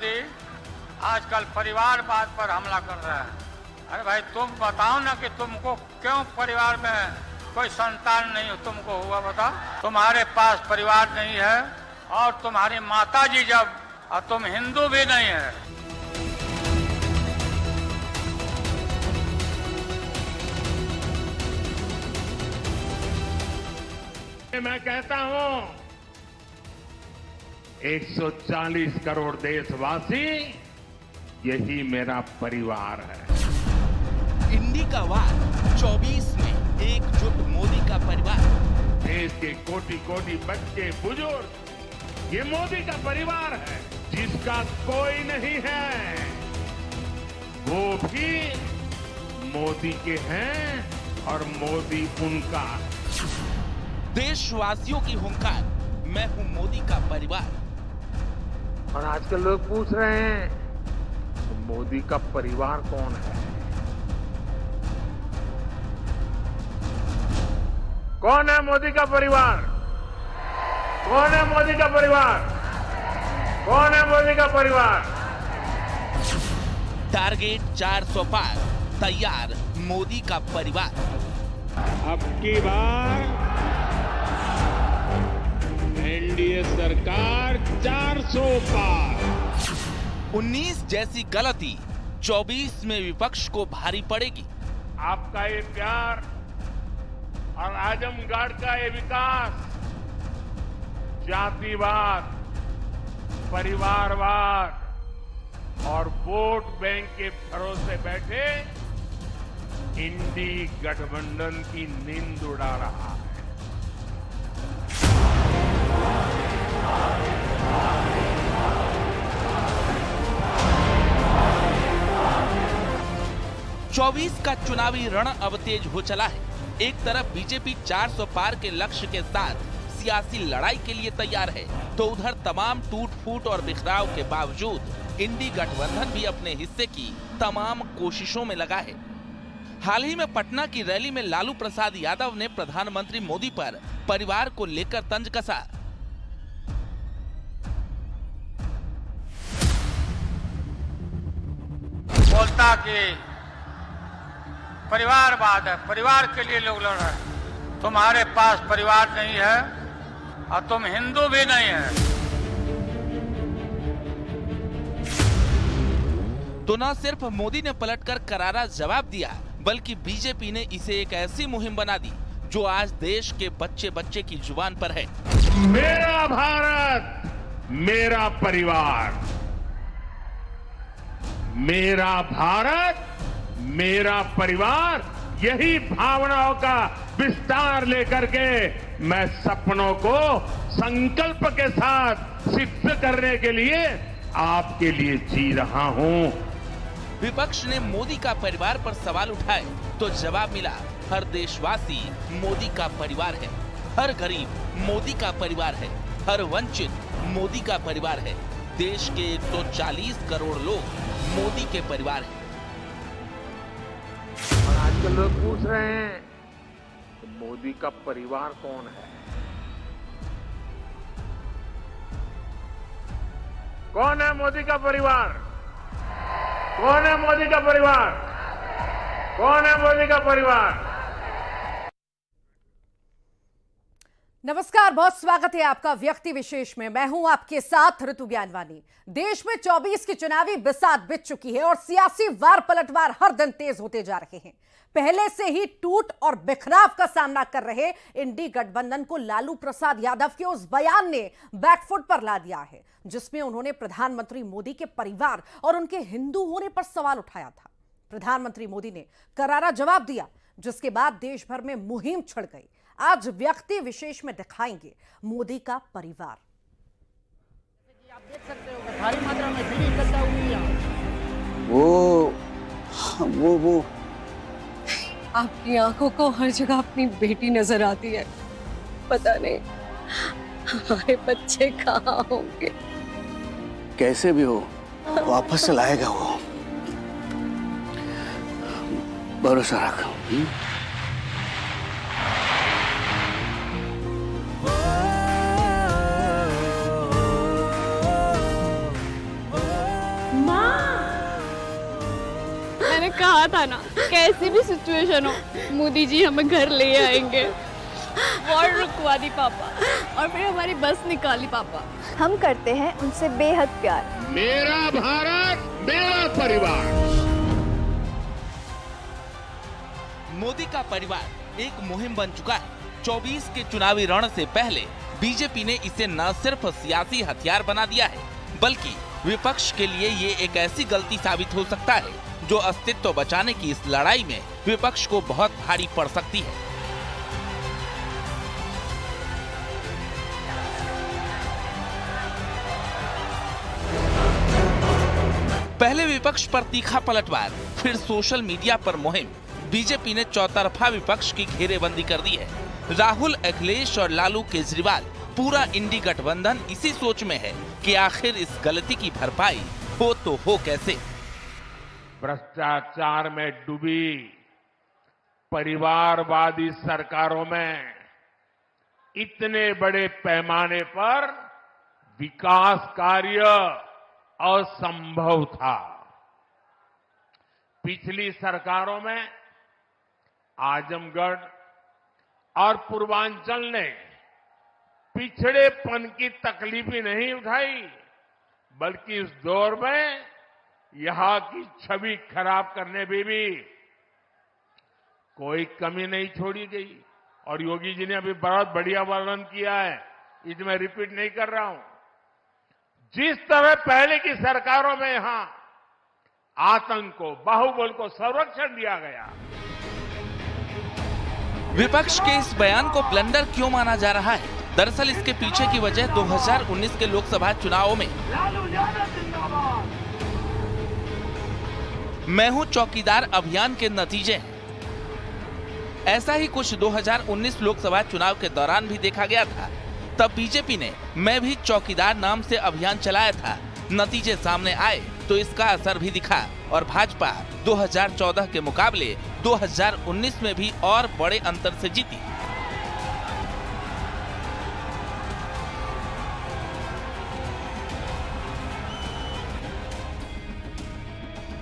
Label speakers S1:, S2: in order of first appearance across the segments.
S1: मोदी आजकल परिवारवाद पर हमला कर रहा है। अरे भाई, तुम बताओ ना कि तुमको क्यों परिवार में कोई संतान नहीं हो? तुमको हुआ बताओ। तुम्हारे पास परिवार नहीं है और तुम्हारी माता जी जब, और तुम हिंदू भी नहीं है।
S2: मैं कहता हूँ 140 करोड़ देशवासी यही मेरा परिवार है।
S3: इंडी का वार 24 में एकजुट मोदी का परिवार।
S2: देश के कोटि कोटि बच्चे बुज़ुर्ग ये मोदी का परिवार है जिसका कोई नहीं है। वो भी मोदी के हैं और मोदी उनका
S3: देशवासियों की हुंकार मैं हूँ मोदी का परिवार।
S2: और आजकल लोग पूछ रहे हैं तो मोदी का परिवार कौन है? कौन है मोदी का परिवार? कौन है मोदी का परिवार? कौन है मोदी का परिवार?
S3: टारगेट 400 पार तैयार मोदी का परिवार।
S2: अब की बार एनडीए सरकार 400 पार।
S3: 19 जैसी गलती 24 में विपक्ष को भारी पड़ेगी।
S2: आपका ये प्यार और आजमगढ़ का ये विकास जातिवाद परिवारवाद और वोट बैंक के भरोसे बैठे इंडी गठबंधन की नींद उड़ा रहा है।
S3: चौबीस का चुनावी रण अब तेज हो चला है। एक तरफ़ बीजेपी 400 पार के लक्ष्य के साथ सियासी लड़ाई के लिए तैयार है तो उधर तमाम टूट फूट और बिखराव के बावजूद इंडी गठबंधन भी अपने हिस्से की तमाम कोशिशों में लगा है। हाल ही में पटना की रैली में लालू प्रसाद यादव ने प्रधानमंत्री मोदी पर परिवार को लेकर तंज कसा।
S1: बोलता कि परिवारवाद है। परिवार के लिए लोग लड़ रहे हैं। तुम्हारे पास परिवार नहीं है और तुम हिंदू भी नहीं है।
S3: तो न सिर्फ़ मोदी ने पलटकर करारा जवाब दिया बल्कि बीजेपी ने इसे एक ऐसी मुहिम बना दी जो आज देश के बच्चे बच्चे की ज़ुबान पर है।
S2: मेरा भारत मेरा परिवार। मेरा भारत, मेरा परिवार, यही भावनाओं का विस्तार लेकर के मैं सपनों को संकल्प के साथ सिद्ध करने के लिए आपके लिए जी रहा हूँ।
S3: विपक्ष ने मोदी का परिवार पर सवाल उठाए तो जवाब मिला, हर देशवासी मोदी का परिवार है, हर गरीब मोदी का परिवार है, हर वंचित मोदी का परिवार है। देश के 140 करोड़ लोग मोदी के परिवार हैं।
S2: और आजकल लोग पूछ रहे हैं कि मोदी का परिवार कौन है? कौन है मोदी का परिवार? कौन है मोदी का परिवार? कौन है मोदी का परिवार?
S4: नमस्कार, बहुत स्वागत है आपका व्यक्ति विशेष में। मैं हूँ आपके साथ ऋतु ज्ञानवानी। देश में 24 की चुनावी बिसात बिछ चुकी है और सियासी वार पलटवार हर दिन तेज होते जा रहे हैं। पहले से ही टूट और बिखराव का सामना कर रहे इंडी गठबंधन को लालू प्रसाद यादव के उस बयान ने बैकफुट पर ला दिया है, जिसमें उन्होंने प्रधानमंत्री मोदी के परिवार और उनके हिंदू होने पर सवाल उठाया था। प्रधानमंत्री मोदी ने करारा जवाब दिया जिसके बाद देश भर में मुहिम छिड़ गई। आज व्यक्ति विशेष में दिखाएँगे मोदी का परिवार।
S5: आप देख सकते हो भारी मात्रा में भीड़ इकट्ठा हुई है।
S6: वो वो वो।
S7: आपकी आँखों को हर जगह अपनी बेटी नज़र आती है। पता नहीं हमारे बच्चे कहाँ होंगे।
S6: कैसे भी हो वापस लाएगा वो। भरोसा रख।
S8: मैंने कहा था ना कैसी भी सिचुएशन हो मोदी जी हमें घर ले आएँगे। और रुकवा दी पापा और फिर हमारी बस निकाली पापा।
S9: हम करते हैं उनसे बेहद प्यार।
S2: मेरा भारत मेरा परिवार।
S3: मोदी का परिवार एक मुहिम बन चुका है। 24 के चुनावी रण से पहले बीजेपी ने इसे न सिर्फ़ सियासी हथियार बना दिया है, बल्कि विपक्ष के लिए ये एक ऐसी गलती साबित हो सकता है, जो अस्तित्व बचाने की इस लड़ाई में विपक्ष को बहुत भारी पड़ सकती है। पहले विपक्ष पर तीखा पलटवार, फिर सोशल मीडिया पर मुहिम। बीजेपी ने चौतरफा विपक्ष की घेरेबंदी कर दी है। राहुल, अखिलेश और लालू केजरीवाल, पूरा इंडी गठबंधन इसी सोच में है कि आखिर इस गलती की भरपाई हो तो हो कैसे?
S2: भ्रष्टाचार में डूबी परिवारवादी सरकारों में इतने बड़े पैमाने पर विकास कार्य असंभव था। पिछली सरकारों में आजमगढ़ और पूर्वांचल ने पिछड़ेपन की तकलीफ़ ही नहीं उठाई, बल्कि इस दौर में यहाँ की छवि खराब करने में भी कोई कमी नहीं छोड़ी गई। और योगी जी ने अभी बहुत बढ़िया वर्णन किया है, इसमें रिपीट नहीं कर रहा हूँ। जिस तरह पहले की सरकारों में यहाँ आतंक को, बाहुबल को संरक्षण दिया गया
S3: विपक्ष के इस बयान को ब्लंडर क्यों माना जा रहा है? दरअसल इसके पीछे की वजह 2019 के लोकसभा चुनावों में। मैं हूँ चौकीदार अभियान के नतीजे। ऐसा ही कुछ 2019 लोकसभा चुनाव के दौरान भी देखा गया था। तब बीजेपी ने, मैं भी चौकीदार नाम से अभियान चलाया था। नतीजे सामने आए। तो इसका असर भी दिखा और भाजपा 2014 के मुकाबले 2019 में भी और बड़े अंतर से जीती।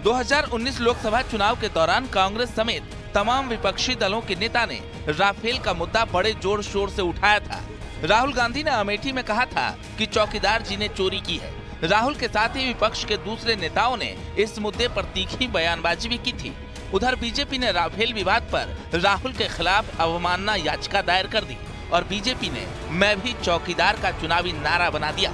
S3: 2019 लोकसभा चुनाव के दौरान कांग्रेस समेत तमाम विपक्षी दलों के नेता ने राफेल का मुद्दा बड़े ज़ोर शोर से उठाया था। राहुल गांधी ने अमेठी में कहा था कि चौकीदार जी ने चोरी की है। राहुल के साथ ही विपक्ष के दूसरे नेताओं ने इस मुद्दे पर तीखी बयानबाजी भी की थी। उधर बीजेपी ने राफेल विवाद पर राहुल के खिलाफ अवमानना याचिका दायर कर दी और बीजेपी ने मैं भी चौकीदार का चुनावी नारा बना दिया।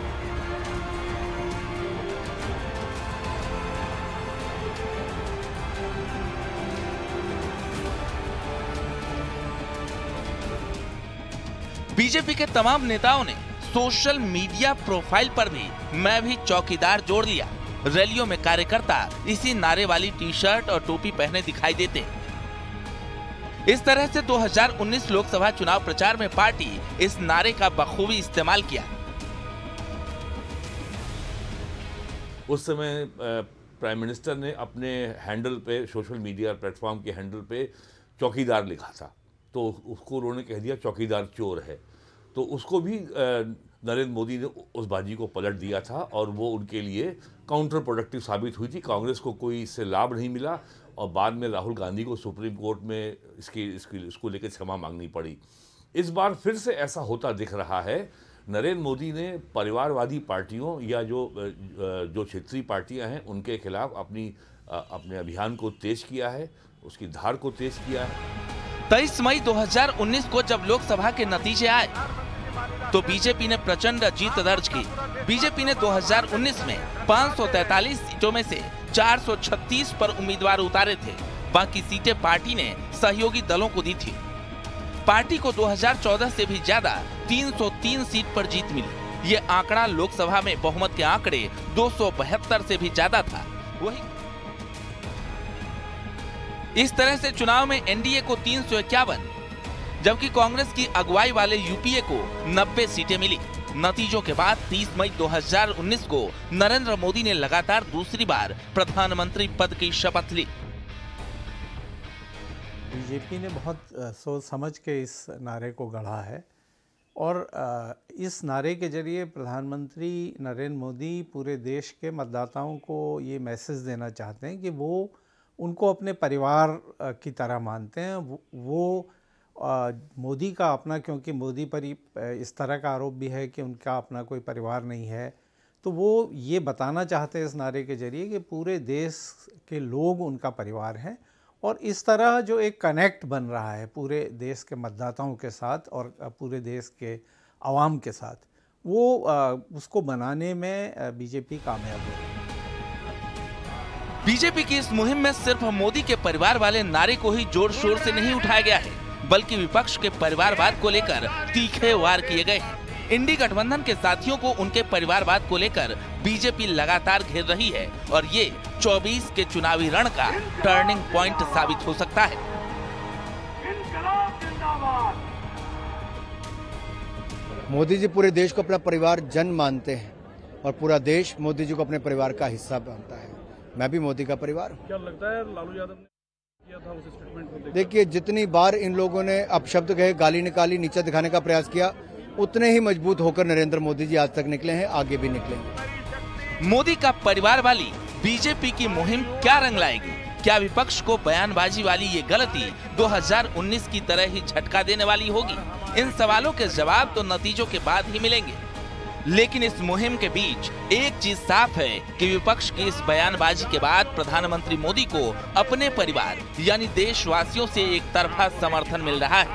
S3: बीजेपी के तमाम नेताओं ने सोशल मीडिया प्रोफ़ाइल पर भी मैं भी चौकीदार जोड़ लिया। रैलियों में कार्यकर्ता इसी नारे वाली टी शर्ट और टोपी पहने दिखाई देते। इस तरह से 2019 लोकसभा चुनाव प्रचार में पार्टी इस नारे का बखूबी इस्तेमाल किया।
S10: उस समय प्राइम मिनिस्टर ने अपने हैंडल पे सोशल मीडिया प्लेटफॉर्म के हैंडल पे चौकीदार लिखा था। तो उसको उन्होंने कह दिया, चौकीदार चोर है। तो उसको भी नरेंद्र मोदी ने उस बाजी को पलट दिया था और वो उनके लिए काउंटर प्रोडक्टिव साबित हुई थी। कांग्रेस को कोई इससे लाभ नहीं मिला और बाद में राहुल गांधी को सुप्रीम कोर्ट में इसकी इसकी, इसको लेकर क्षमा मांगनी पड़ी। इस बार फिर से ऐसा होता दिख रहा है। नरेंद्र मोदी ने परिवारवादी पार्टियों या जो जो क्षेत्रीय पार्टियाँ हैं, उनके खिलाफ अपनी अपने अभियान को तेज किया है, उसकी धार को तेज किया है।
S3: तेईस मई 2019 को जब लोकसभा के नतीजे आए तो बीजेपी ने प्रचंड जीत दर्ज की। बीजेपी ने 2019 में 543 सीटों में से 436 पर उम्मीदवार उतारे थे। बाकी सीटें पार्टी ने सहयोगी दलों को दी थी। पार्टी को 2014 से भी ज़्यादा 303 सीट पर जीत मिली। ये आंकड़ा लोकसभा में बहुमत के आंकड़े दो से भी ज़्यादा था। वही इस तरह से चुनाव में एनडीए को तीन सौ इक्यावन, जबकि कांग्रेस की अगुवाई वाले यूपीए को 90 सीटें मिली। नतीजों के बाद 30 मई 2019 को नरेंद्र मोदी ने लगातार दूसरी बार प्रधानमंत्री पद की शपथ ली।
S11: बीजेपी ने बहुत सोच समझ के इस नारे को गढ़ा है और इस नारे के ज़रिए प्रधानमंत्री नरेंद्र मोदी पूरे देश के मतदाताओं को ये मैसेज देना चाहते हैं कि वो उनको अपने परिवार की तरह मानते हैं। वो, मोदी का अपना क्योंकि मोदी पर इस तरह का आरोप भी है कि उनका अपना कोई परिवार नहीं है तो वो ये बताना चाहते हैं इस नारे के ज़रिए कि पूरे देश के लोग उनका परिवार हैं और इस तरह जो एक कनेक्ट बन रहा है पूरे देश के मतदाताओं के साथ और पूरे देश के आवाम के साथ वो उसको बनाने में बीजेपी कामयाब हो रही है।
S3: बीजेपी की इस मुहिम में सिर्फ़ मोदी के परिवार वाले नारे को ही ज़ोर शोर से नहीं उठाया गया है, बल्कि विपक्ष के परिवारवाद को लेकर तीखे वार किए गए हैं। इंडी गठबंधन के साथियों को उनके परिवारवाद को लेकर बीजेपी लगातार घेर रही है और ये 24 के चुनावी रण का टर्निंग प्वाइंट साबित हो सकता है।
S12: मोदी जी पूरे देश को अपना परिवार जन मानते हैं और पूरा देश मोदी जी को अपने परिवार का हिस्सा मानता है। मैं भी मोदी का परिवार हूँ।
S13: क्या लगता है लालू यादव ने किया था उस स्टेटमेंट को
S12: देखिए जितनी बार इन लोगों ने अपशब्द कहे गाली निकाली नीचे दिखाने का प्रयास किया उतने ही मज़बूत होकर नरेंद्र मोदी जी आज तक निकले हैं आगे भी निकलेंगे
S3: मोदी का परिवार वाली बीजेपी की मुहिम क्या रंग लाएगी? क्या विपक्ष को बयानबाजी वाली ये गलती 2019 की तरह ही झटका देने वाली होगी? इन सवालों के जवाब तो नतीजों के बाद ही मिलेंगे। लेकिन इस मुहिम के बीच एक चीज़ साफ़ है कि विपक्ष की इस बयानबाजी के बाद प्रधानमंत्री मोदी को अपने परिवार, यानी देशवासियों से एक तरफा समर्थन मिल रहा है।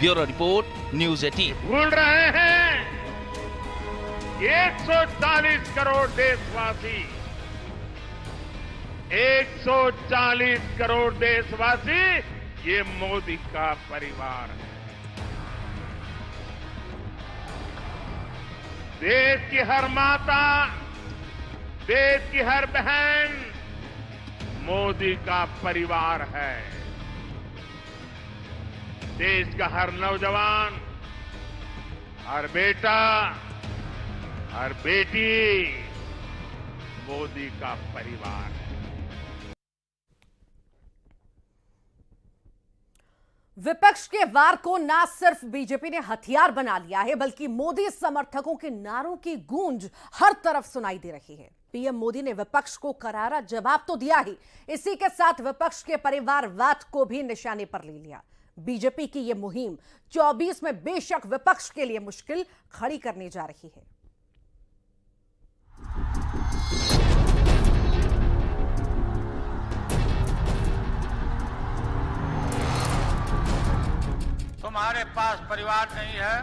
S3: Bureau report, news eighteen.
S2: भूल रहे हैं। 140 करोड़ देशवासी। 140 करोड़ देशवासी, ये मोदी का परिवार है। देश की हर माता, देश की हर बहन, मोदी का परिवार है। देश का हर नौजवान, हर बेटा, हर बेटी, मोदी का परिवार है।
S4: विपक्ष के वार को ना सिर्फ़ बीजेपी ने हथियार बना लिया है, बल्कि मोदी समर्थकों के नारों की गूंज हर तरफ़ सुनाई दे रही है। पीएम मोदी ने विपक्ष को करारा जवाब तो दिया ही, इसी के साथ विपक्ष के परिवारवाद को भी निशाने पर ले लिया। बीजेपी की यह मुहिम 24 में बेशक विपक्ष के लिए मुश्किल खड़ी करने जा रही है।
S1: तुम्हारे पास परिवार नहीं है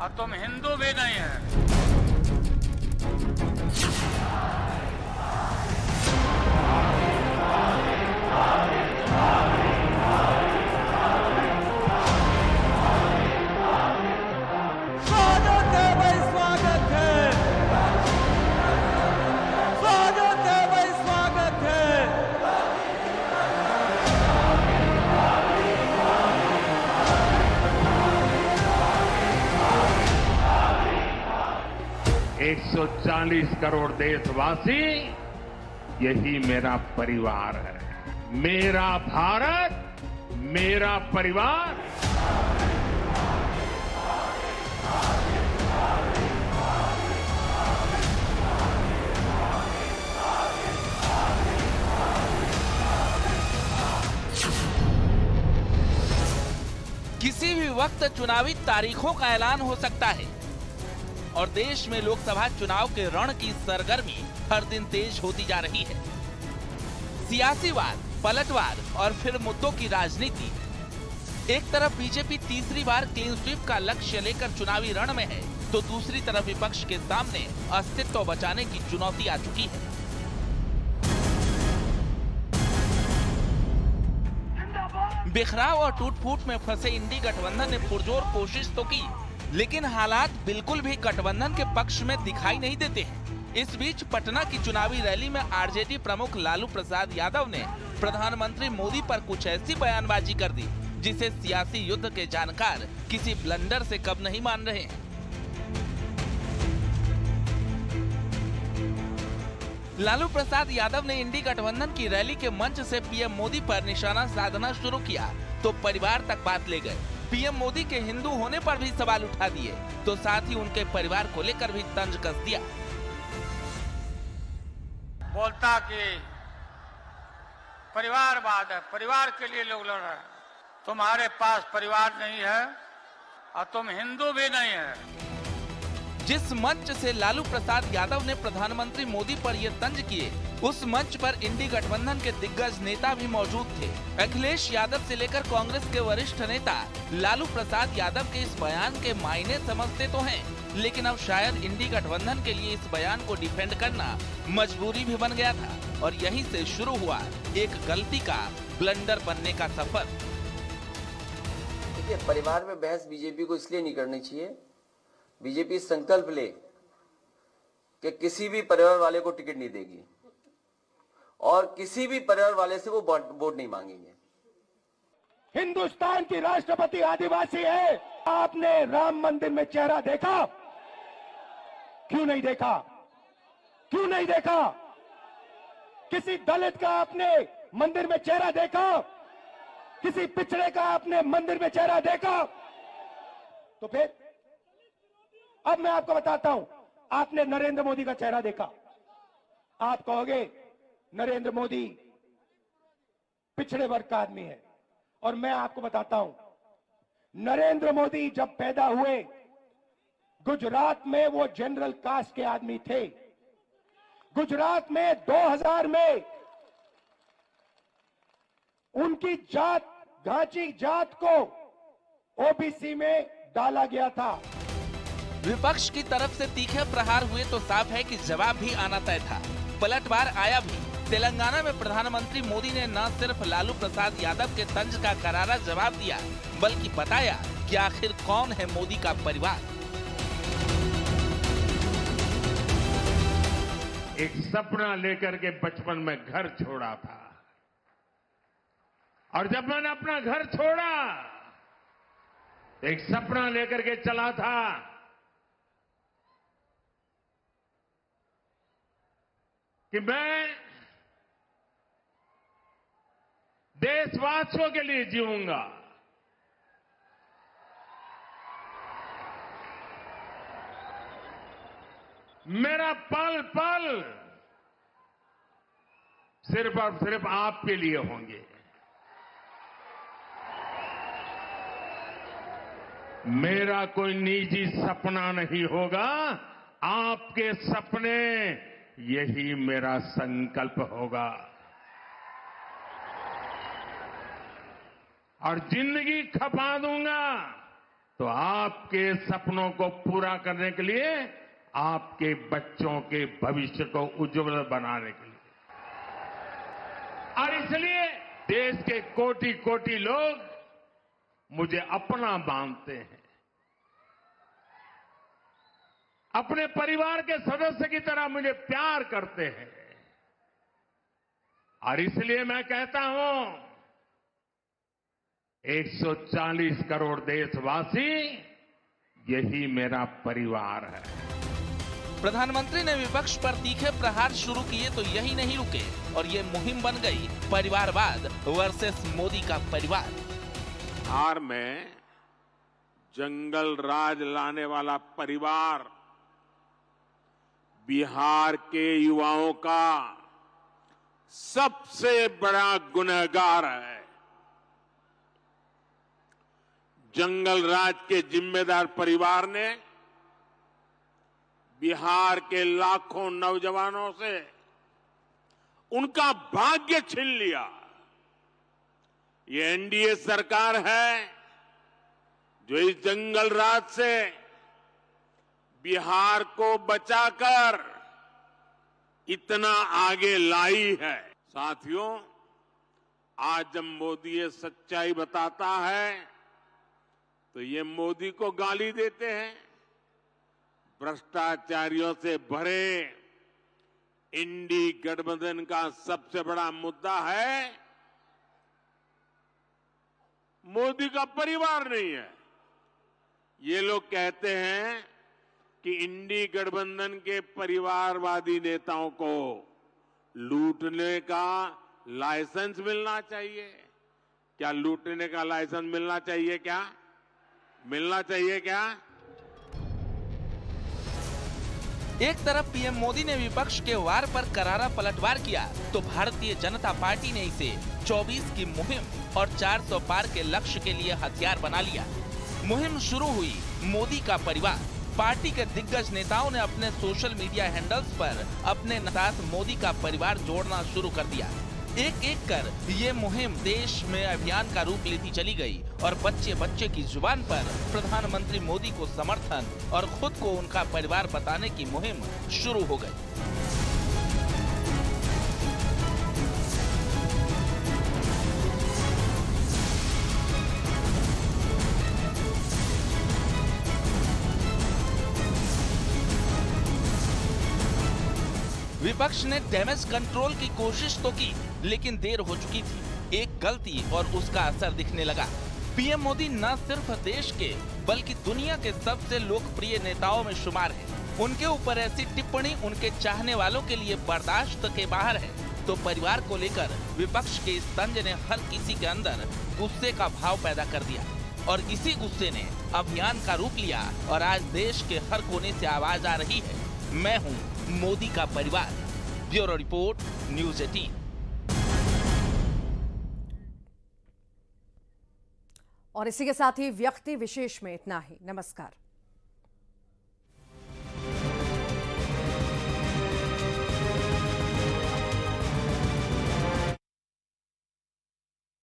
S1: और तुम हिंदू भी नहीं है।
S14: स्वागत
S2: 140 करोड़ देशवासी, यही मेरा परिवार है। मेरा भारत, मेरा परिवार।
S3: किसी भी वक्त चुनावी तारीखों का ऐलान हो सकता है। और देश में लोकसभा चुनाव के रण की सरगर्मी हर दिन तेज होती जा रही है। सियासीवाद, पलटवार और फिर मुद्दों की राजनीति। एक तरफ़ बीजेपी तीसरी बार क्लीन स्वीप का लक्ष्य लेकर चुनावी रण में है तो दूसरी तरफ़ विपक्ष के सामने अस्तित्व बचाने की चुनौती आ चुकी है। बिखराव और टूट फूट में फंसे इंडी गठबंधन ने पुरजोर कोशिश तो की लेकिन हालात बिल्कुल भी गठबंधन के पक्ष में दिखाई नहीं देते हैं। इस बीच पटना की चुनावी रैली में आरजेडी प्रमुख लालू प्रसाद यादव ने प्रधानमंत्री मोदी पर कुछ ऐसी बयानबाजी कर दी, जिसे सियासी युद्ध के जानकार किसी ब्लंडर से कब नहीं मान रहे हैं। लालू प्रसाद यादव ने इंडी गठबंधन की रैली के मंच से पीएम मोदी पर निशाना साधना शुरू किया तो परिवार तक बात ले गए। पीएम मोदी के हिंदू होने पर भी सवाल उठा दिए तो साथ ही उनके परिवार को लेकर भी तंज कस दिया।
S1: बोलता कि परिवारवाद है, परिवार के लिए लोग लड़ रहे हैं। तुम्हारे पास परिवार नहीं है और तुम हिंदू भी नहीं है।
S3: जिस मंच से लालू प्रसाद यादव ने प्रधानमंत्री मोदी पर ये तंज किए, उस मंच पर इंडी गठबंधन के दिग्गज नेता भी मौजूद थे। अखिलेश यादव से लेकर कांग्रेस के वरिष्ठ नेता, लालू प्रसाद यादव के इस बयान के मायने समझते तो हैं, लेकिन अब शायद इंडी गठबंधन के लिए इस बयान को डिफेंड करना मजबूरी भी बन गया था, और यहीं से शुरू हुआ एक गलती का ब्लंडर बनने का सफ़र।
S15: परिवार में बहस बीजेपी को इसलिए नहीं करनी चाहिए बीजेपी संकल्प ले कि किसी भी परिवार वाले को टिकट नहीं देगी। और किसी भी परिवार वाले से वो वोट नहीं मांगेंगे।
S16: हिंदुस्तान की राष्ट्रपति आदिवासी है। आपने राम मंदिर में चेहरा देखा? क्यों नहीं देखा? क्यों नहीं देखा? किसी दलित का आपने मंदिर में चेहरा देखा? किसी पिछड़े का आपने मंदिर में चेहरा देखा? तो फिर अब मैं आपको बताता हूँ, आपने नरेंद्र मोदी का चेहरा देखा। आप कहोगे, नरेंद्र मोदी पिछड़े वर्ग का आदमी है। और मैं आपको बताता हूँ, नरेंद्र मोदी जब पैदा हुए, गुजरात में वो जनरल कास्ट के आदमी थे। गुजरात में 2000 में उनकी जात, घाची जात को ओबीसी में डाला गया था।
S3: विपक्ष की तरफ़ से तीखे प्रहार हुए तो साफ़ है कि जवाब भी आना तय था। पलटवार आया भी। तेलंगाना में प्रधानमंत्री मोदी ने न सिर्फ़ लालू प्रसाद यादव के तंज का करारा जवाब दिया, बल्कि बताया कि आखिर कौन है मोदी का परिवार।
S2: एक सपना लेकर के बचपन में घर छोड़ा था। और जब मैंने अपना घर छोड़ा, एक सपना लेकर के चला था कि मैं देशवासियों के लिए जीऊँगा। मेरा पल पल सिर्फ़ और सिर्फ़ आपके लिए होंगे। मेरा कोई निजी सपना नहीं होगा। आपके सपने यही मेरा संकल्प होगा। और ज़िंदगी खपा दूँगा तो आपके सपनों को पूरा करने के लिए, आपके बच्चों के भविष्य को उज्जवल बनाने के लिए। और इसलिए देश के कोटि कोटि लोग मुझे अपना मानते हैं। अपने परिवार के सदस्य की तरह मुझे प्यार करते हैं। और इसलिए मैं कहता हूँ 140 करोड़ देशवासी यही मेरा परिवार है।
S3: प्रधानमंत्री ने विपक्ष पर तीखे प्रहार शुरू किए तो यही नहीं रुके और ये मुहिम बन गई परिवारवाद वर्सेस मोदी का परिवार।
S17: बिहार में जंगल राज लाने वाला परिवार बिहार के युवाओं का सबसे बड़ा गुनहगार है। जंगल राज के जिम्मेदार परिवार ने बिहार के लाखों नौजवानों से उनका भाग्य छीन लिया। ये एनडीए सरकार है जो इस जंगल राज से बिहार को बचाकर इतना आगे लाई है। साथियों, आज जब मोदी ये सच्चाई बताता है तो ये मोदी को गाली देते हैं। भ्रष्टाचारियों से भरे इंडी गठबंधन का सबसे बड़ा मुद्दा है, मोदी का परिवार नहीं है। ये लोग कहते हैं कि इंडी गठबंधन के परिवारवादी नेताओं को लूटने का लाइसेंस मिलना चाहिए। क्या लूटने का लाइसेंस मिलना चाहिए क्या? मिलना चाहिए क्या?
S3: एक तरफ़ पीएम मोदी ने विपक्ष के वार पर करारा पलटवार किया तो भारतीय जनता पार्टी ने इसे 24 की मुहिम और 400 पार के लक्ष्य के लिए हथियार बना लिया। मुहिम शुरू हुई मोदी का परिवार। पार्टी के दिग्गज नेताओं ने अपने सोशल मीडिया हैंडल्स पर अपने साथ मोदी का परिवार जोड़ना शुरू कर दिया एक एक कर ये मुहिम देश में अभियान का रूप लेती चली गई और बच्चे बच्चे की ज़ुबान पर प्रधानमंत्री मोदी को समर्थन और खुद को उनका परिवार बताने की मुहिम शुरू हो गई। विपक्ष ने डैमेज कंट्रोल की कोशिश तो की, लेकिन देर हो चुकी थी। एक गलती और उसका असर दिखने लगा। पीएम मोदी न सिर्फ़ देश के, बल्कि दुनिया के सबसे लोकप्रिय नेताओं में शुमार है। उनके ऊपर ऐसी टिप्पणी उनके चाहने वालों के लिए बर्दाश्त के बाहर है। तो परिवार को लेकर विपक्ष के इस तंज ने हर किसी के अंदर गुस्से का भाव पैदा कर दिया। और इसी गुस्से ने अभियान का रूप लिया और आज देश के हर कोने से आवाज़ आ रही है। मैं हूँ मोदी का परिवार। Bureau report, news eighteen.
S4: और इसी के साथ ही व्यक्ति विशेष में इतना ही। नमस्कार।